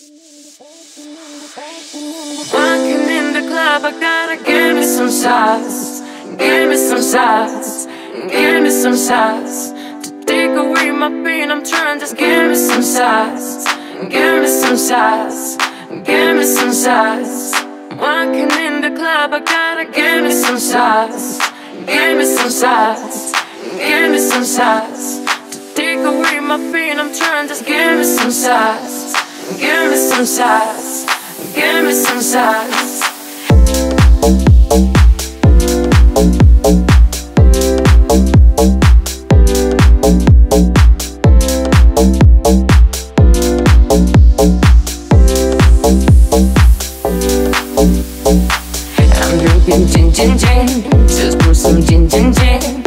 Walking in the club, I gotta give me some shots. Give me some shots. Give me some shots. To take away my pain, I'm trying just give me some shots. Give me some shots. Give me some shots. Walking in the club, I gotta give me some shots. Give me some shots. Give me some shots. To take away my pain, I'm trying just give me some shots. Give me some shots. Give me some shots. I'm drinking gin, gin, gin. Just pour some gin, gin, gin.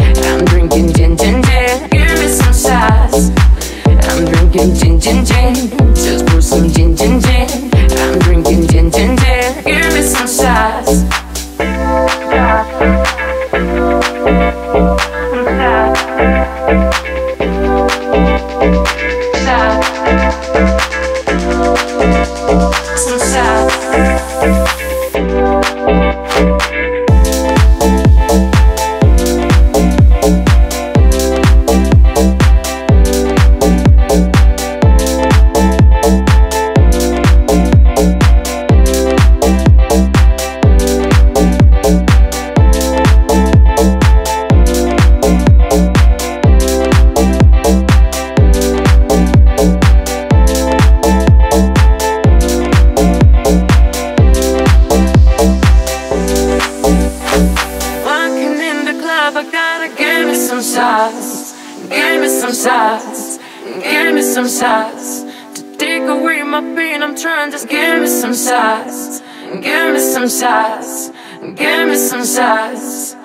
Shots. Give me some shots. Give me some shots. To take away my pain, I'm trying just give me some shots. Give me some shots. Give me some shots.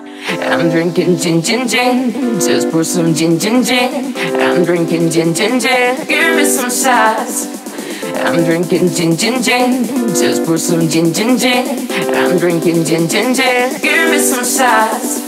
I'm drinking gin, gin, gin. Just pour some gin, gin, gin. I'm drinking gin, gin, gin. Give me some shots. I'm drinking gin, gin, gin. Just pour some gin, gin, gin. I'm drinking gin, gin, gin. Give me some shots.